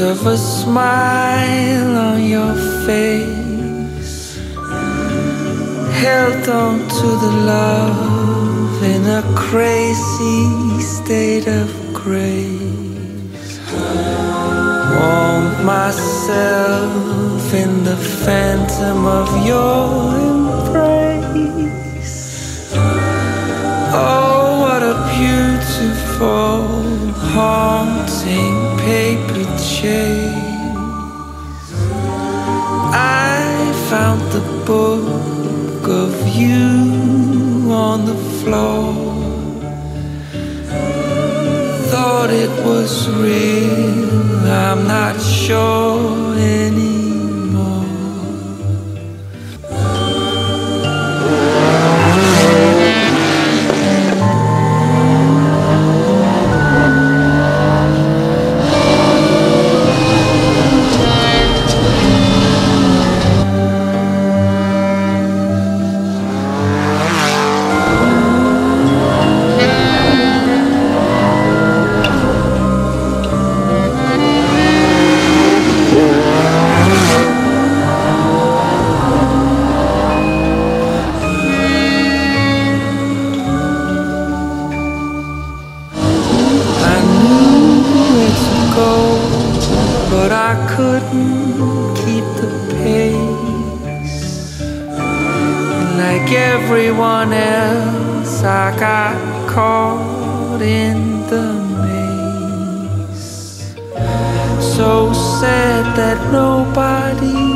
of a smile on your face. Held on to the love in a crazy state of grace. Warmed myself in the phantom of your embrace. Oh, what a beautiful, haunting paper chase. I found the book of you on the floor. Thought it was real, I'm not sure anymore. I couldn't keep the pace. Like everyone else, I got caught in the maze. So sad that nobody